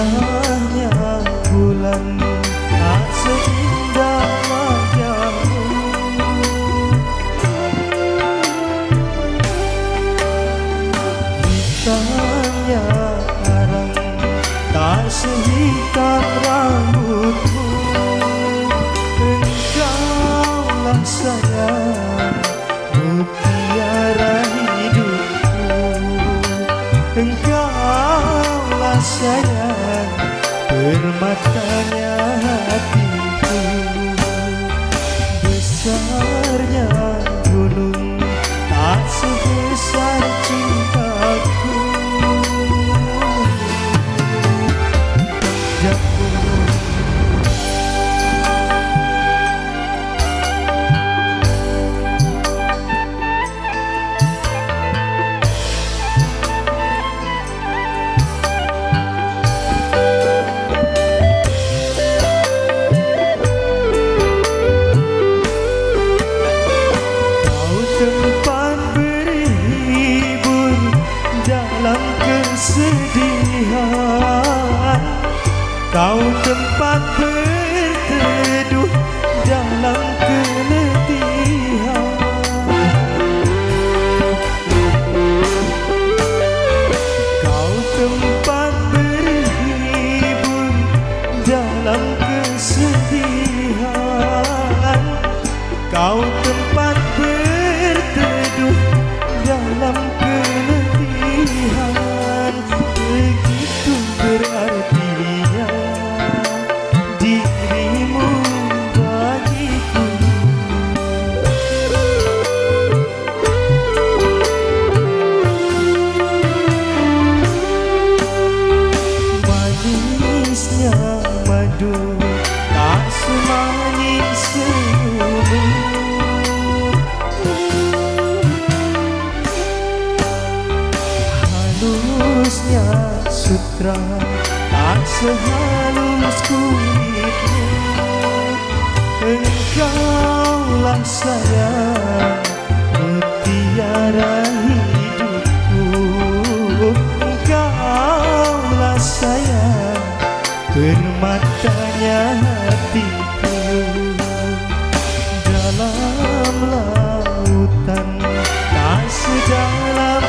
indahnya bulan tak seindah wajahmu. Hitamnya karang tak sehitam rambutmu. Engkaulah saya mutiara hidupku. Engkaulah saya. Permatanya hatiku Besarnya gunung Tak Kau tempat berteduh dalam keletihan Kau tempat berhibur dalam kesedihan. Kau tempat berteduh dalam keletihan Manisnya madu tak semanis senyummu Halusnya sutra tak sehalus kulitmu Engkaulah sayang permatanya hatiku. Dalam lautan tak sedalam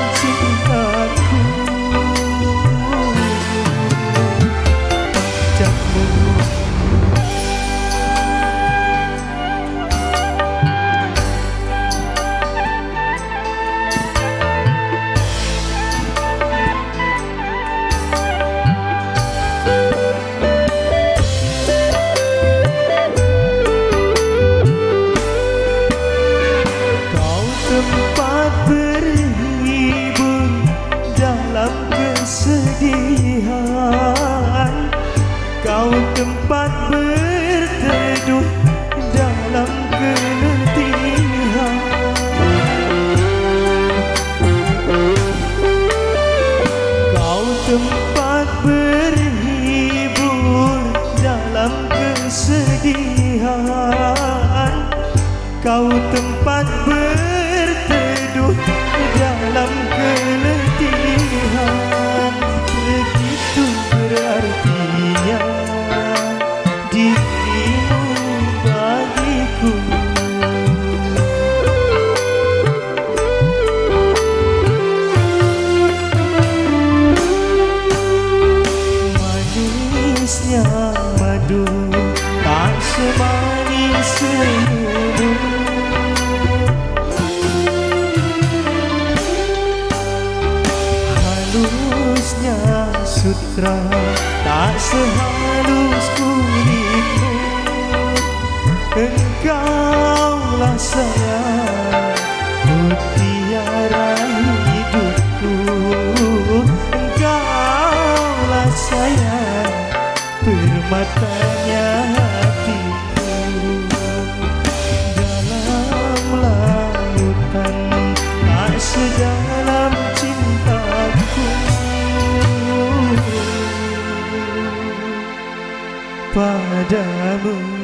kesedihan. Kau tempat berteduh dalam keletihan. Kau tempat berhibur dalam kesedihan. Kau tempat berteduh dalam Halusnya sutra tak sehalus kulitmu. Engkaulah sayang mutiara padamu